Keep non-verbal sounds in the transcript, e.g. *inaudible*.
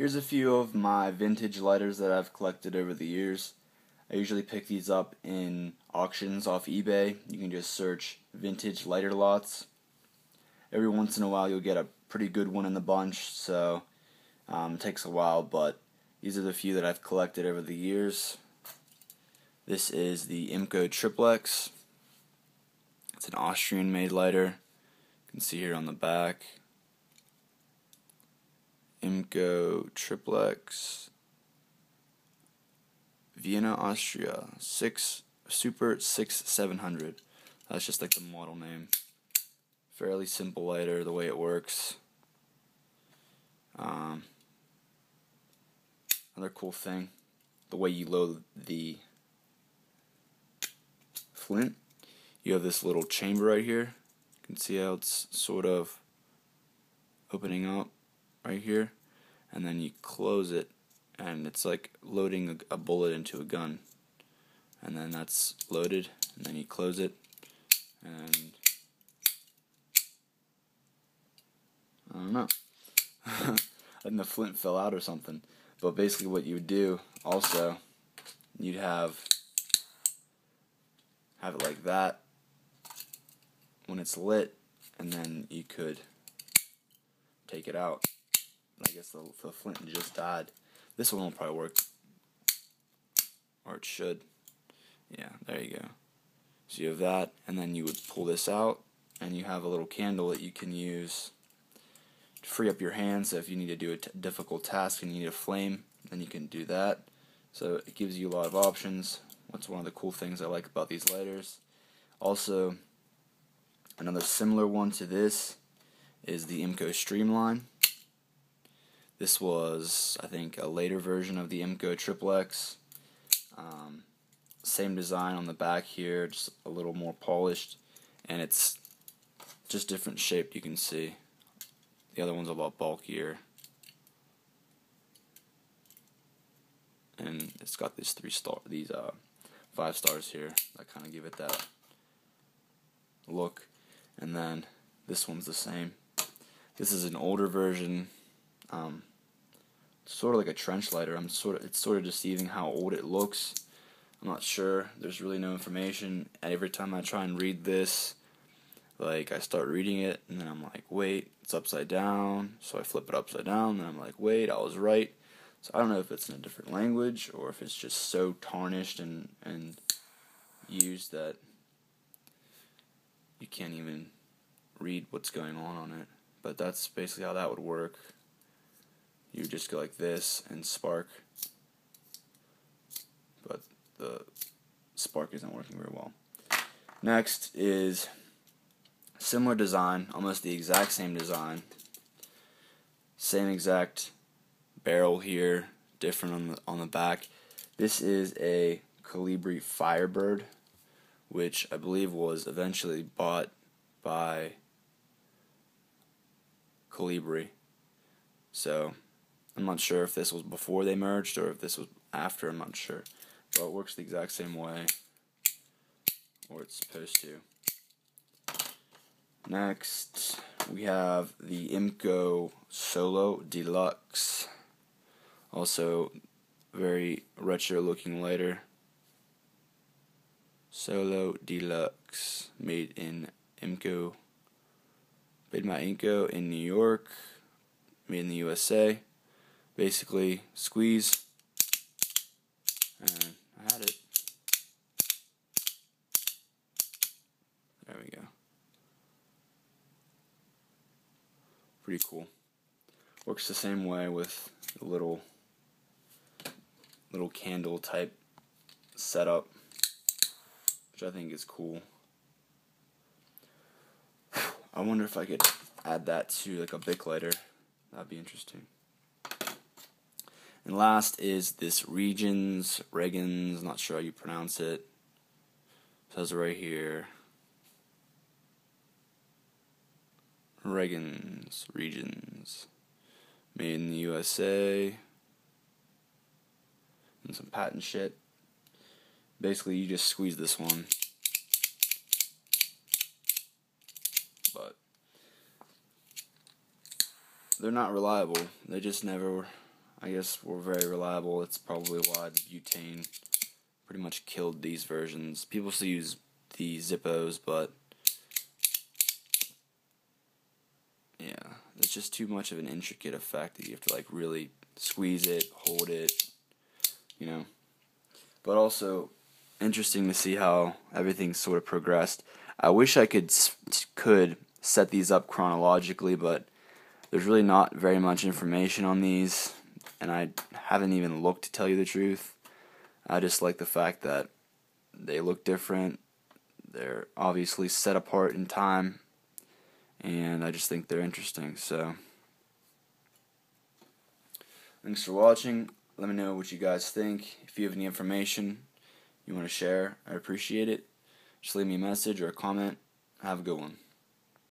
Here's a few of my vintage lighters that I've collected over the years. I usually pick these up in auctions off eBay. You can just search vintage lighter lots. Every once in a while you'll get a pretty good one in the bunch, so um, it takes a while, but these are the few that I've collected over the years. This is the Imco Triplex. It's an Austrian made lighter. You can see here on the back. Imco Triplex, Vienna, Austria, six Super Six Seven Hundred. That's just like the model name. Fairly simple lighter, the way it works. Um, another cool thing, the way you load the flint. You have this little chamber right here. You can see how it's sort of opening up right here and then you close it and it's like loading a, a, bullet into a gun. And then that's loaded and then you close it and I don't know. *laughs* And the flint fell out or something. But basically what you would do also you'd have have it like that when it's lit and then you could take it out I guess the, the flint just died. This one will probably work. Or it should. Yeah, there you go. So you have that, and then you would pull this out, and you have a little candle that you can use to free up your hands. So if you need to do a difficult task and you need a flame, then you can do that. So it gives you a lot of options. That's one of the cool things I like about these lighters. Also, another similar one to this is the Imco Streamline. This was, I think, a later version of the Imco Triplex. Um, same design on the back here, just a little more polished, and it's just different shaped. You can see the other one's a lot bulkier, and it's got these three star, these uh, five stars here that kind of give it that look. And then this one's the same. This is an older version. Um, sort of like a trench lighter. I'm sort of it's sort of deceiving how old it looks. I'm not sure. There's really no information. Every time I try and read this, like I start reading it and then I'm like, wait, it's upside down. So I flip it upside down and I'm like, wait, I was right. So I don't know if it's in a different language or if it's just so tarnished and and used that you can't even read what's going on on it. But that's basically how that would work you just go like this and spark. But the spark isn't working very well. Next is similar design almost the exact same design. Same exact barrel here different on the on the back. This is a Colibri Firebird which I believe was eventually bought by Colibri. So I'm not sure if this was before they merged or if this was after, I'm not sure. But it works the exact same way, or it's supposed to. Next, we have the Imco Solo Deluxe. Also, very retro looking lighter. Solo Deluxe, made in Imco, made by Imco in New York, made in the USA basically squeeze and I had it. There we go. Pretty cool. Works the same way with a little little candle type setup, which I think is cool. *sighs* I wonder if I could add that to like a Bic lighter. That'd be interesting. And last is this Regions, Regens, not sure how you pronounce it. it says right here. Regens, Regions. Made in the USA. And some patent shit. Basically, you just squeeze this one. But they're not reliable. They just never I guess were very reliable. It's probably why the butane pretty much killed these versions. People still use the Zippos, but yeah, it's just too much of an intricate effect that you have to like really squeeze it, hold it, you know. But also interesting to see how everything sort of progressed. I wish I could could set these up chronologically, but there's really not very much information on these, and I haven't even looked to tell you the truth. I just like the fact that they look different. They're obviously set apart in time, and I just think they're interesting. So, thanks for watching. Let me know what you guys think. If you have any information you want to share, I appreciate it. Just leave me a message or a comment. Have a good one.